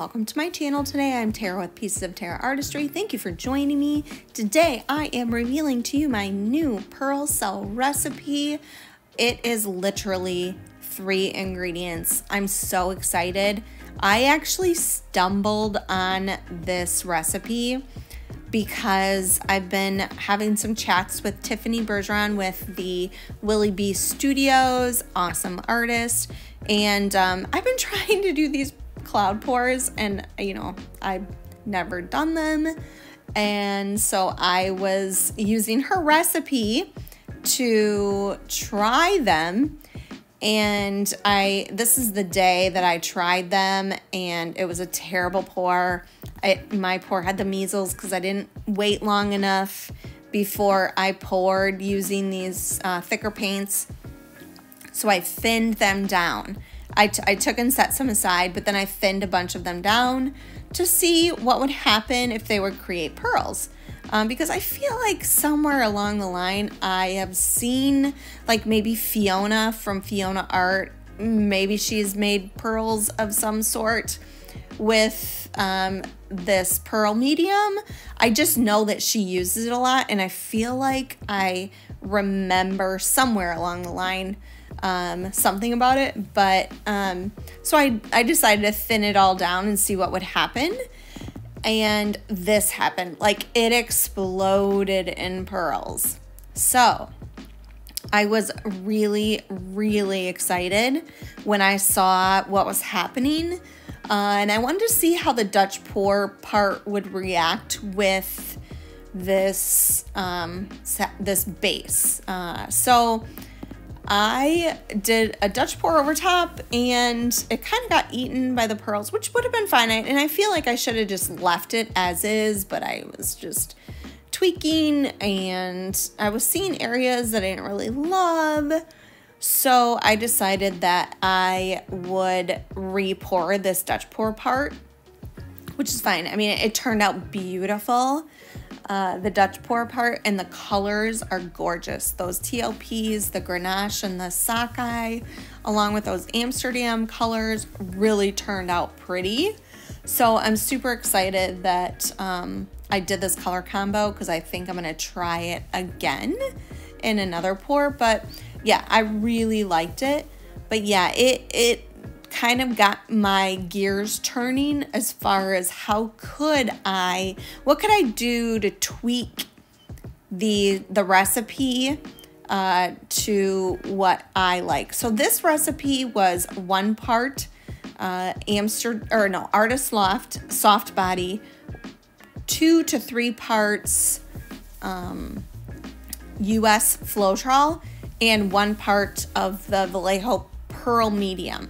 welcome to my channel today. I'm Tara with Pieces of Tara Artistry. Thank you for joining me. Today I am revealing to you my new pearl cell recipe. It is literally three ingredients. I'm so excited. I actually stumbled on this recipe because I've been having some chats with Tiffany Bergeron with the Willie B Studios, awesome artist. And um, I've been trying to do these cloud pours and you know I've never done them and so I was using her recipe to try them and I this is the day that I tried them and it was a terrible pour. I, my pour had the measles because I didn't wait long enough before I poured using these uh, thicker paints. So I thinned them down. I, took and set some aside, but then I thinned a bunch of them down to see what would happen if they would create pearls. Um, because I feel like somewhere along the line I have seen like maybe Fiona from Fiona Art, maybe she's made pearls of some sort with um, this pearl medium. I just know that she uses it a lot, and I feel like I remember somewhere along the line um, something about it. But um, so I, I decided to thin it all down and see what would happen. And this happened. Like it exploded in pearls. So I was really, really excited when I saw what was happening. Uh, and I wanted to see how the Dutch pour part would react with this um, this base. Uh, so I did a Dutch pour over top and it kind of got eaten by the pearls, which would have been fine. And I feel like I should have just left it as is, but I was just tweaking and I was seeing areas that I didn't really love. So I decided that I would re-pour this Dutch pour part, which is fine. I mean, it turned out beautiful. Uh, the Dutch pour part, and the colors are gorgeous. Those TLPs, the Grenache and the Sockeye, along with those Amsterdam colors, really turned out pretty. So I'm super excited that um, I did this color combo because I think I'm going to try it again in another pour. But yeah, I really liked it. But yeah, it, it kind of got my gears turning as far as how could I, what could I do to tweak the the recipe uh, to what I like. So this recipe was one part uh, Amsterdam or no Artist Loft soft body, two to three parts um, U.S. Floetrol, and one part of the Vallejo Pearl Medium.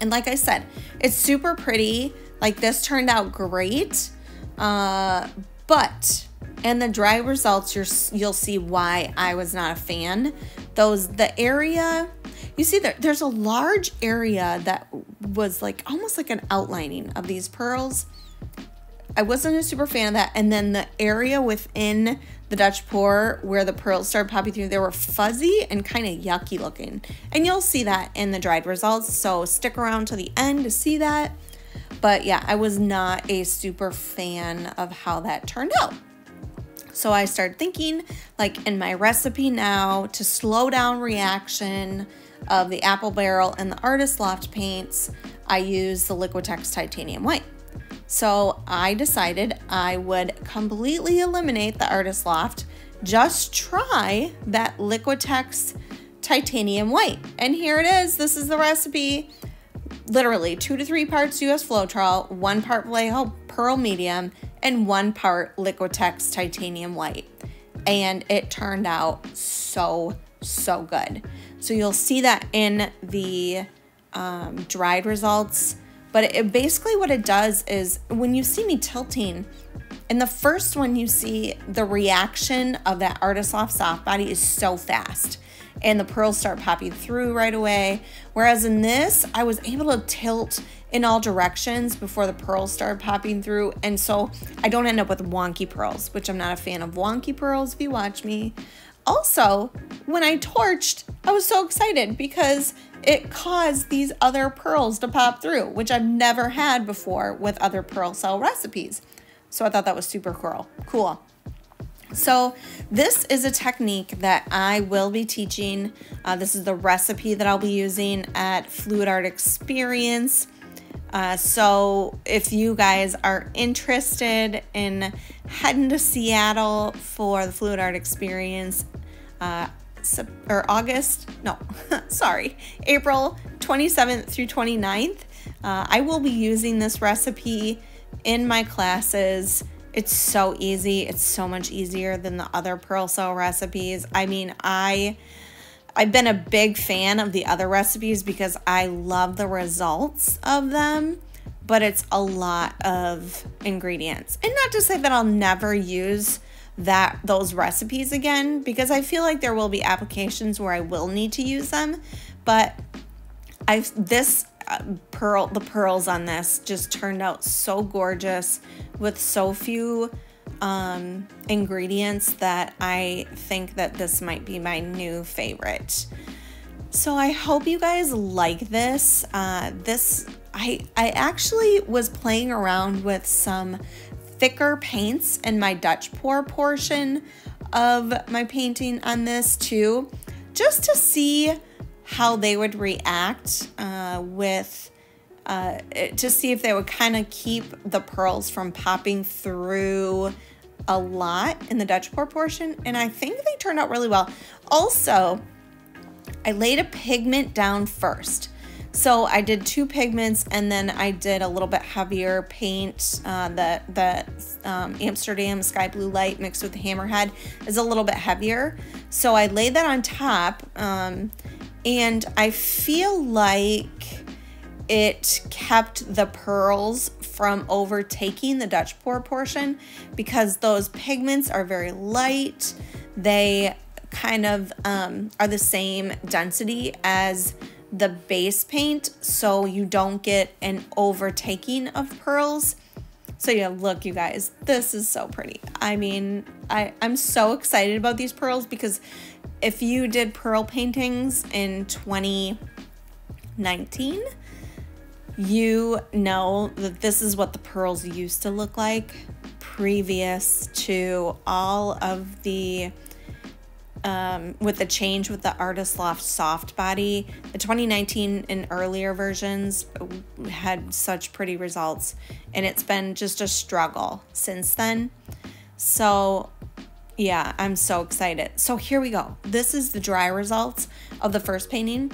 And like I said, it's super pretty. Like this turned out great. Uh, but in the dry results, you're, you'll see why I was not a fan. Those, the area, you see there, there's a large area that was like almost like an outlining of these pearls. I wasn't a super fan of that. And then the area within the Dutch pour where the pearls started popping through, they were fuzzy and kind of yucky looking. And you'll see that in the dried results. So stick around to the end to see that. But yeah, I was not a super fan of how that turned out. So I started thinking like in my recipe now to slow down reaction of the apple barrel and the artist loft paints, I use the Liquitex titanium white. So I decided I would completely eliminate the Artist Loft, just try that Liquitex titanium white. And here it is. This is the recipe. Literally two to three parts US Floetrol, one part Vallejo Pearl Medium, and one part Liquitex titanium white. And it turned out so, so good. So you'll see that in the um, dried results but it, basically what it does is when you see me tilting, in the first one you see the reaction of that Artist Loft soft body is so fast and the pearls start popping through right away. Whereas in this, I was able to tilt in all directions before the pearls started popping through. And so I don't end up with wonky pearls, which I'm not a fan of wonky pearls if you watch me. Also, when I torched, I was so excited because it caused these other pearls to pop through, which I've never had before with other pearl cell recipes. So I thought that was super cool. Cool. So this is a technique that I will be teaching. Uh, this is the recipe that I'll be using at Fluid Art Experience. Uh, so if you guys are interested in heading to Seattle for the Fluid Art Experience, uh, or August, no, sorry, April 27th through 29th, uh, I will be using this recipe in my classes. It's so easy. It's so much easier than the other pearl cell recipes. I mean, I I've been a big fan of the other recipes because I love the results of them, but it's a lot of ingredients. And not to say that I'll never use that those recipes again because I feel like there will be applications where I will need to use them, but I've this pearl the pearls on this just turned out so gorgeous with so few um, ingredients that I think that this might be my new favorite. So I hope you guys like this. Uh, this I I actually was playing around with some thicker paints in my Dutch pour portion of my painting on this too, just to see how they would react uh, with, uh, to see if they would kind of keep the pearls from popping through a lot in the Dutch pour portion. And I think they turned out really well. Also, I laid a pigment down first. So I did two pigments and then I did a little bit heavier paint. Uh, the the um, Amsterdam Sky Blue Light mixed with the Hammerhead is a little bit heavier. So I laid that on top um, and I feel like it kept the pearls from overtaking the Dutch pour portion because those pigments are very light. They kind of um, are the same density as the base paint so you don't get an overtaking of pearls. So yeah, look you guys, this is so pretty. I mean, I, I'm so excited about these pearls because if you did pearl paintings in 2019, you know that this is what the pearls used to look like previous to all of the um, with the change with the Artist Loft soft body. The 2019 and earlier versions had such pretty results, and it's been just a struggle since then. So yeah, I'm so excited. So here we go. This is the dry results of the first painting.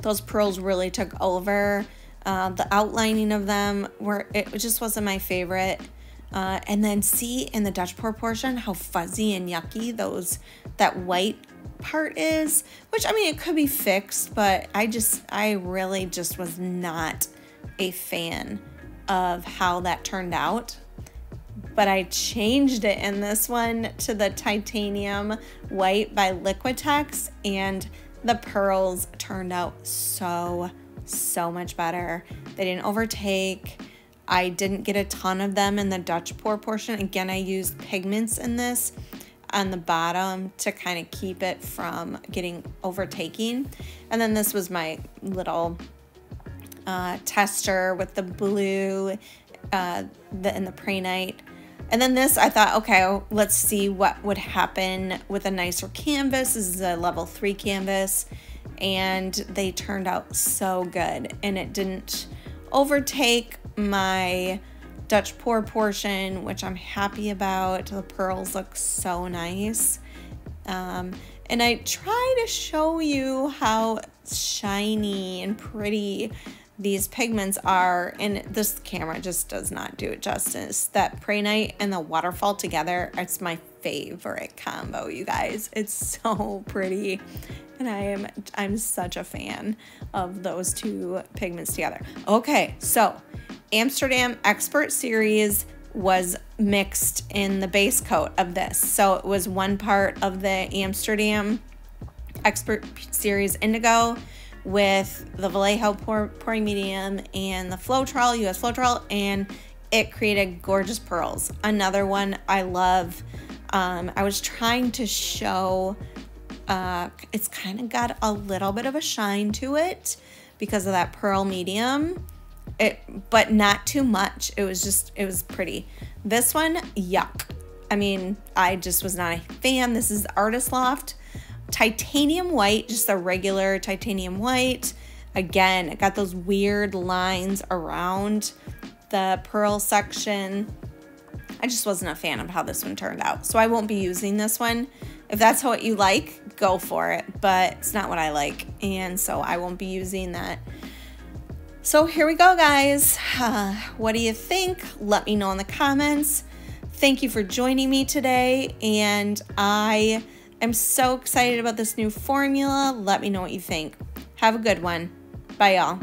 Those pearls really took over. Uh, the outlining of them were it just wasn't my favorite. Uh, and then see in the Dutch pour portion how fuzzy and yucky those that white part is, which I mean it could be fixed, but I just I really just was not a fan of how that turned out but I changed it in this one to the titanium white by Liquitex and the pearls turned out so, so much better. They didn't overtake. I didn't get a ton of them in the Dutch pour portion. Again, I used pigments in this on the bottom to kind of keep it from getting overtaking. And then this was my little uh, tester with the blue uh, the, the Prehnite and then this, I thought, okay, let's see what would happen with a nicer canvas. This is a level three canvas and they turned out so good and it didn't overtake my Dutch pour portion, which I'm happy about. The pearls look so nice. Um, and I try to show you how shiny and pretty these pigments are, and this camera just does not do it justice, that Prehnite and the Waterfall together, it's my favorite combo, you guys. It's so pretty. And I am I'm such a fan of those two pigments together. Okay, so Amsterdam Expert Series was mixed in the base coat of this. So it was one part of the Amsterdam Expert Series Indigo with the Vallejo pour, pouring medium and the Floetrol, US Floetrol, and it created gorgeous pearls. Another one I love. Um, I was trying to show Uh, it's kind of got a little bit of a shine to it because of that pearl medium. It, but not too much. It was just, it was pretty. This one, yuck. I mean, I just was not a fan. This is Artist Loft titanium white, just a regular titanium white. Again, it got those weird lines around the pearl section. I just wasn't a fan of how this one turned out. So I won't be using this one. If that's what you like, go for it. But it's not what I like. And so I won't be using that. So here we go, guys. Uh, what do you think? Let me know in the comments. Thank you for joining me today. And I am so excited about this new formula. Let me know what you think. Have a good one. Bye, y'all.